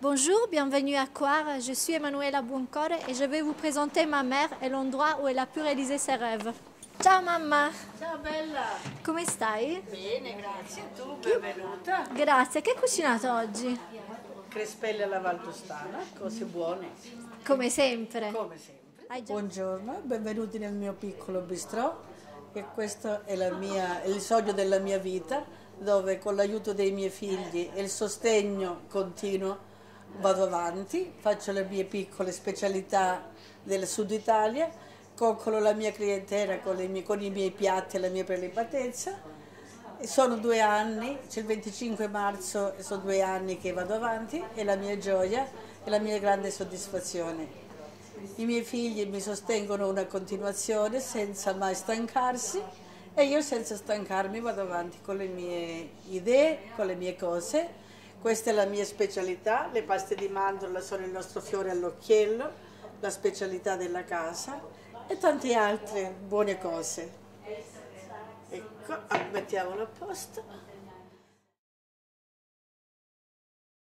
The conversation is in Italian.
Bonjour, bienvenue à Coire. Je suis Emanuela Buoncore et je vais vous présenter ma mère et l'endroit où elle a pu réaliser ses rêves. Ciao mamma, Ciao bella! come stai? Bene, grazie. Tu benvenuta. Grazie, che hai cucinato oggi? Crespelle alla Valdostana, cose buone, Come sempre. come sempre. Buongiorno, benvenuti nel mio piccolo bistrò e questo è la mia- il sogno della mia vita dove con l'aiuto dei miei figli e il sostegno continuo vado avanti, faccio le mie piccole specialità del sud Italia, coccolo la mia clientela con, mie- con i miei piatti e la mia prelibatezza sono due anni, c'è il 25 marzo, sono due anni che vado avanti e la mia gioia e la mia grande soddisfazione. I miei figli mi sostengono una continuazione senza mai stancarsi e io senza stancarmi vado avanti con le mie idee, con le mie cose. Questa è la mia specialità, le paste di mandorla sono il nostro fiore all'occhiello, la specialità della casa e tante altre buone cose. Ecco, ah, mettiamolo a posto.